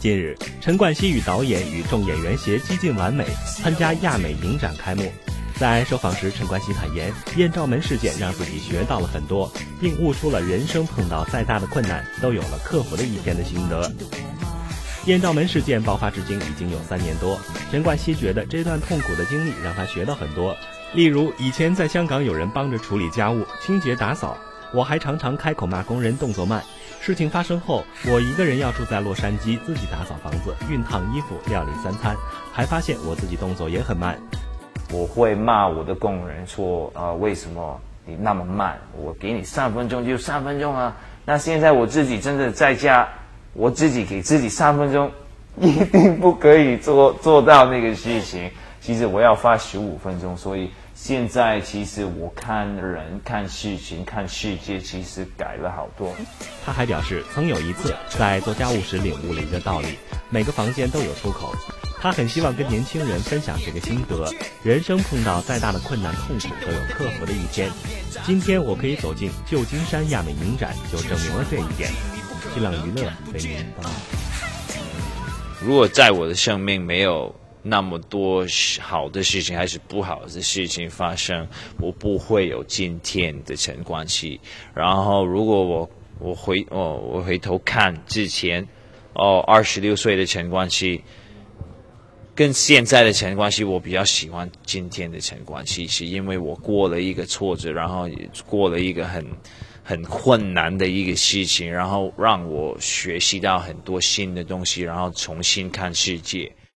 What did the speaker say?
近日，陈冠希与导演与众演员携激进完美参加亚美影展开幕。在受访时，陈冠希坦言，艳照门事件让自己学到了很多，并悟出了人生碰到再大的困难都有了克服的一天的心得。艳照门事件爆发至今已经有三年多，陈冠希觉得这段痛苦的经历让他学到很多，例如以前在香港有人帮着处理家务、清洁打扫，我还常常开口骂工人动作慢。事情发生后，我一个人要住在洛杉矶，自己打扫房子、熨烫衣服、料理三餐，还发现我自己动作也很慢。我会骂我的工人说：“呃，为什么你那么慢？我给你三分钟就三分钟啊！那现在我自己真的在家，我自己给自己三分钟，一定不可以做做到那个事情。其实我要花十五分钟，所以。”现在其实我看人、看事情、看世界，其实改了好多。他还表示，曾有一次在做家务时领悟了一个道理：每个房间都有出口。他很希望跟年轻人分享这个心得。人生碰到再大的困难、痛苦，都有克服的一天。今天我可以走进旧金山亚美影展，就证明了这一点。新浪娱乐为您报道。如果在我的生命没有。那么多好的事情还是不好的事情发生，我不会有今天的陈冠希。然后，如果我我回哦我回头看之前哦二十六岁的陈冠希，跟现在的陈冠希，我比较喜欢今天的陈冠希，是因为我过了一个挫折，然后也过了一个很很困难的一个事情，然后让我学习到很多新的东西，然后重新看世界。